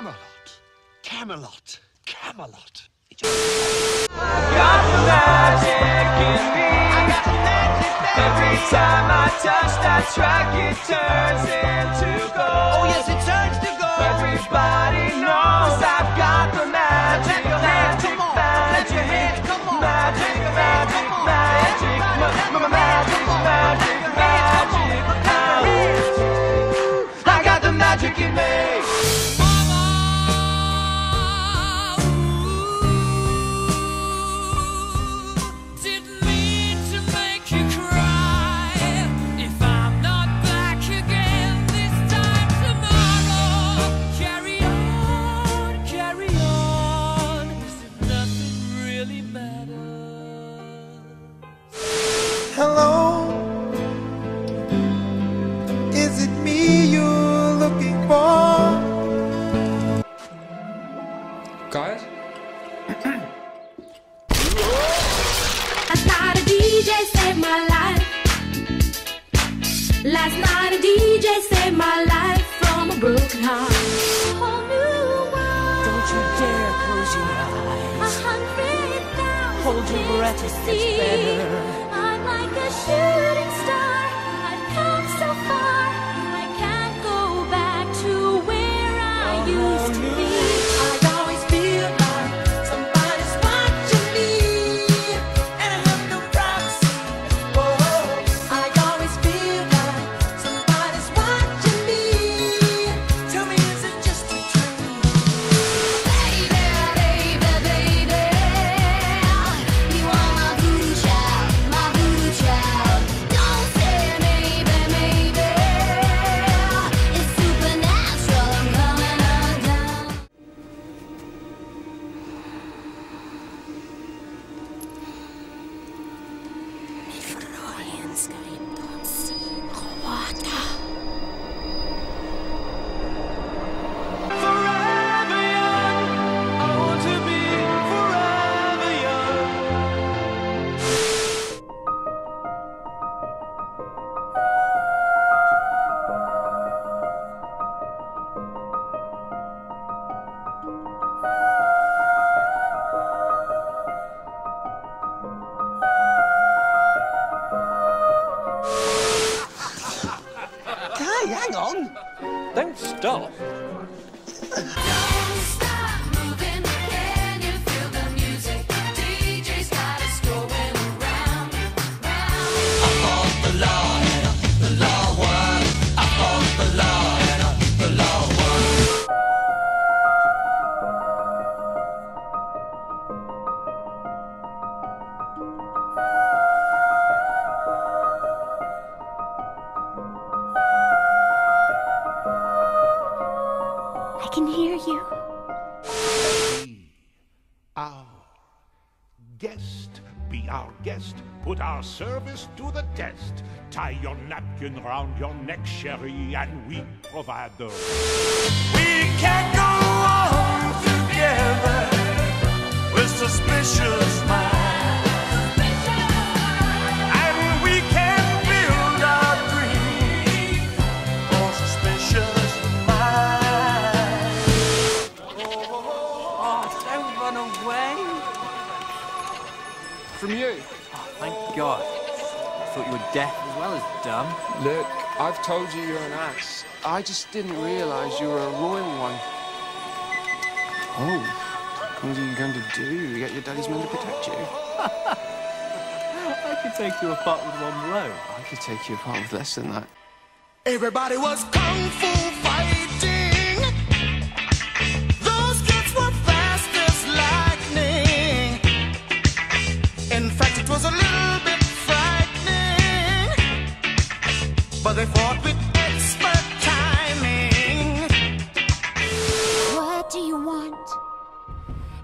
Camelot. Camelot. Camelot. Got the magic in me. Every time I touch that track, it turns into gold. Oh, yes, it turns to gold. Everybody knows I've got the magic. Clap your hands, magic, come on. Magic, Let your hands, come on. Magic, magic, on. magic, magic, magic, magic, magic, magic. I got the magic in me. Last night a DJ saved my life from a broken heart. A whole new world. Don't you dare close your eyes. A hundred thousand Hold your breath, things it to gets see. better. Our service to the test. Tie your napkin round your neck, Sherry, and we provide the. We can't go on together with suspicious minds. You were deaf as well as dumb. Look, I've told you you're an ass. I just didn't realise you were a royal one. Oh, what are you going to do? Get your daddy's men to protect you? I could take you apart with one blow. I could take you apart with less than that. Everybody was kung fu fighting.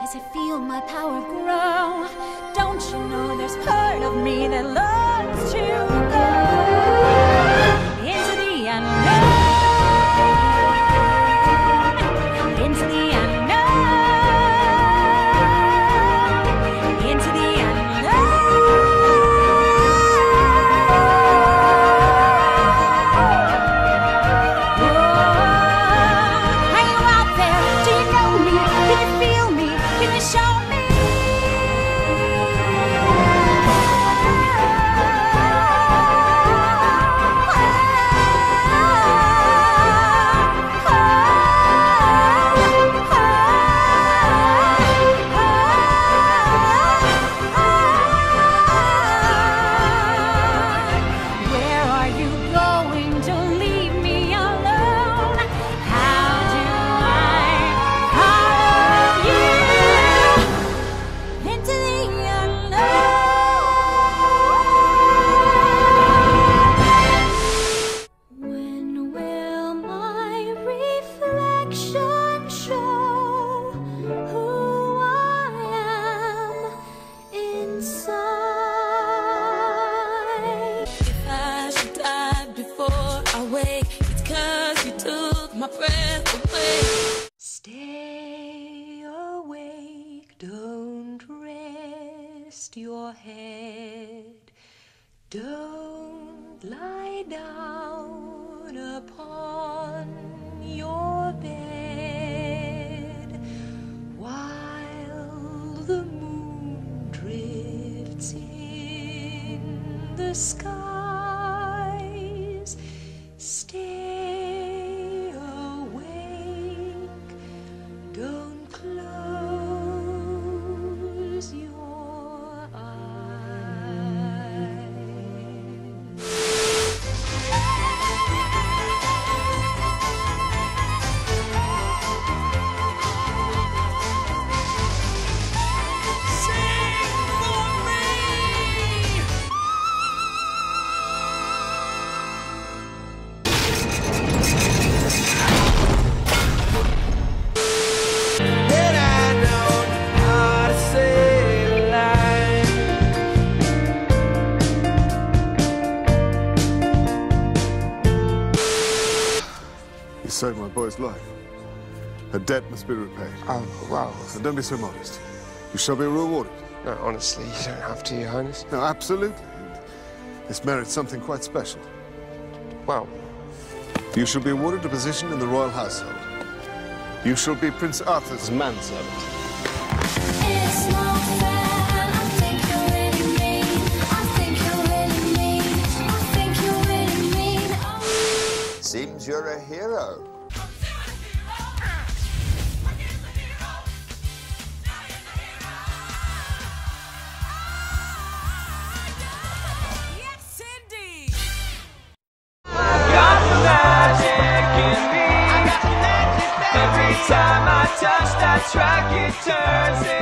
As I feel my power grow. Don't you know there's part of me that loves to go rest your head. Don't lie down upon your bed while the moon drifts in the skies. Saved my boy's life. A debt must be repaid. Oh, well, So don't be so modest. You shall be rewarded. no, honestly, you don't have to, Your Highness. No, absolutely. This merits something quite special. Well, You shall be awarded a position in the royal household. You shall be Prince Arthur's manservant. You're a hero. Every time I touch that track, it turns